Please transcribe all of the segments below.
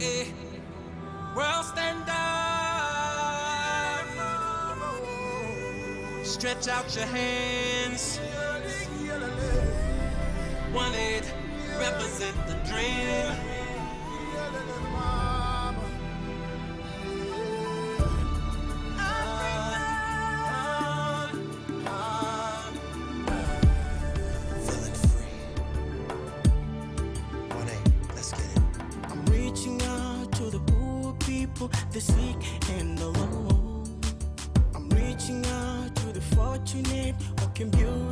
eh. World stand up. Stretch out your hands. this week and alone. I'm reaching out to the fortunate, What can beautiful.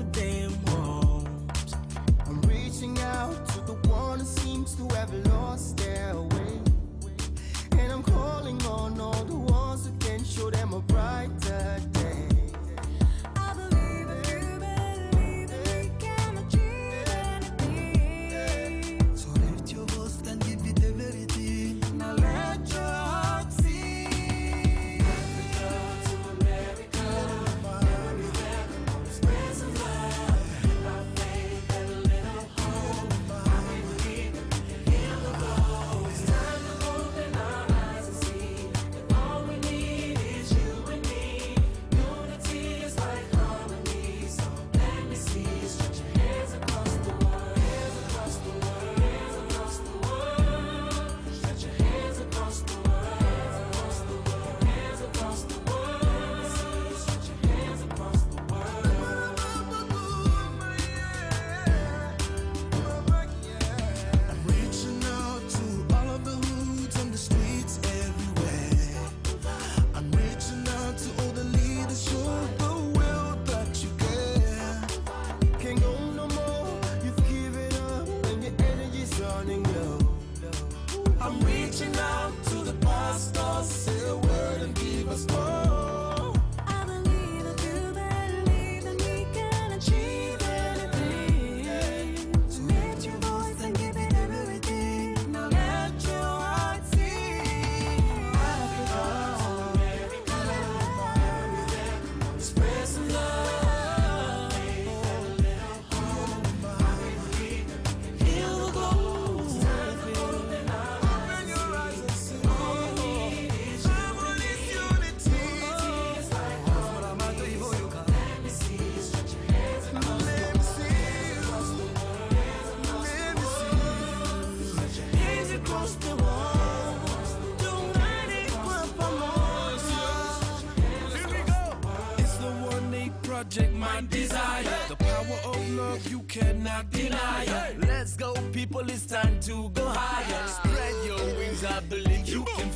project, my desire. The power of love you cannot deny. Let's go, people, it's time to go higher. Spread your wings, I believe you can